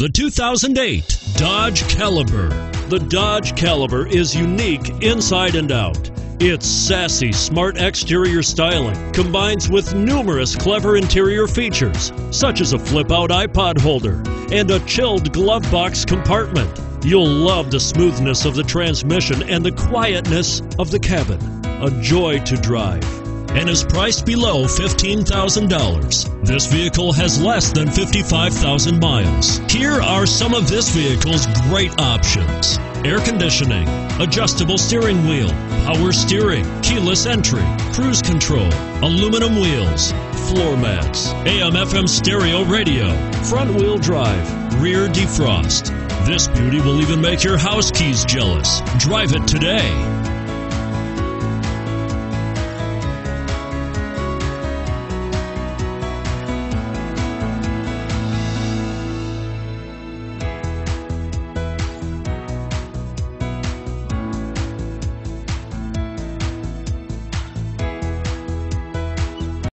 The 2008 Dodge Caliber. The Dodge Caliber is unique inside and out. Its sassy, smart exterior styling combines with numerous clever interior features, such as a flip out iPod holder and a chilled glove box compartment. You'll love the smoothness of the transmission and the quietness of the cabin. A joy to drive and is priced below $15,000. This vehicle has less than 55,000 miles. Here are some of this vehicle's great options air conditioning, adjustable steering wheel, power steering, keyless entry, cruise control, aluminum wheels, floor mats, AM FM stereo radio, front wheel drive, rear defrost. This beauty will even make your house keys jealous. Drive it today.